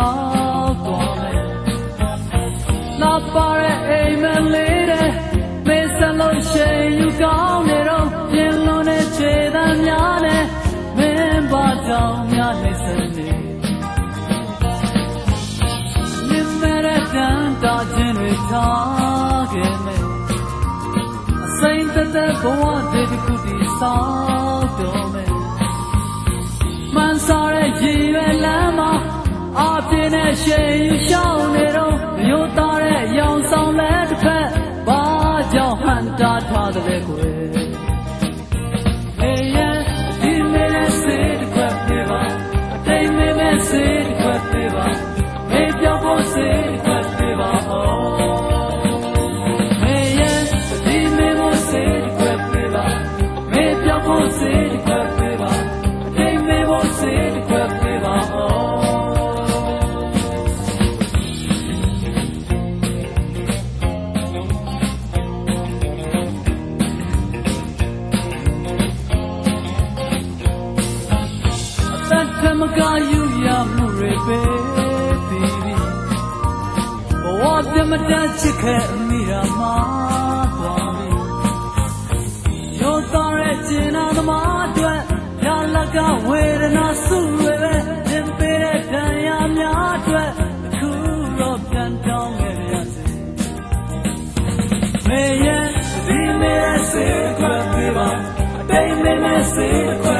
ရောက်သွားမယ်လာပါရဲ့အိမ်မလေးတဲ့မေးစလို့ရှိရင်ယူကောင်းနေတော့ပြင်လုံးနဲ့ခြေတမ်းများနဲ့မင်းပါကြောင့်များနေစနေမြင်မဲ့တဲ့တန်တာခြင်းတွေထားခဲ့မယ်အစိမ့်သက်သက်ဘဝတည်းတစ်ခုတည်းဆောက် ပြင်းနဲ့ရှေ့ယူရှောင်းနေတော့ရိုးသားတဲ့ရောင်ဆောင်လက်တစ်ဖက်ဘာကြောင့်ဟန်တာထားတဲ့ကွယ်အေးရဲ့ဒီမေးစေတခွက်ပြပါအတိတ်မေးစေတခွက်ပြပါမေးပြောဖို့စေတခွက်ပြပါဟောမေးရဲ့ဒီမေးဖို့စေတခွက်ပြပါမေးပြောဖို့စေတခွက်ပြပါအတိတ်မေးဖို့စေတခွက်ပြ သက်ထမကယူရမှုတွေပဲပြီးပြီဘဝပြမတတ်ချစ်ခဲ့အမိရာမှာသွားပြီရောသားရဲ့ကျင်နာသမားအတွက်ရလကဝေဒနာစုတွေပဲသင်ပေးတဲ့ဒဏ်ရာများအတွက်အခုတော့ပြန်တောင်းခဲ့ရစေမေရဲ့ဒီမေရဲ့စေခွဲပေးပါအတိတ်မေရဲ့စေခွဲပေးပါမေ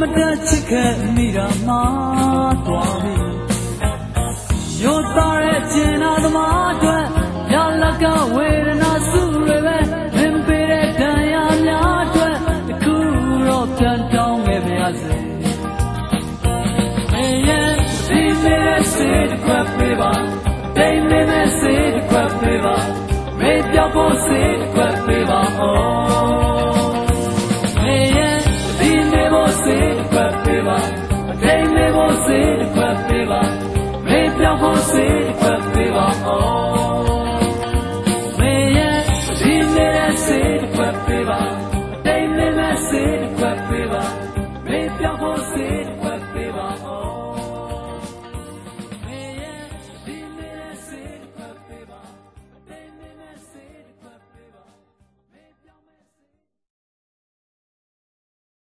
မတတ်ချစ်ခဲ့မိတာမှသွားပြီရိုးသားတဲ့ကျင်နာသမားအတွက်ရလကဝေဒနာစုတွေပဲသင်ပေးတဲ့ဒဏ်ရာများအတွက်တခုတော့ပြန်တောင်းခဲ့ပါရစေမေရဲ့ဒီမေစေတခွက်ပေးပါဒိမမေစေတခွက်ပေးပါမေပြောက်ဖို့စေခွက်ပေးပါဦး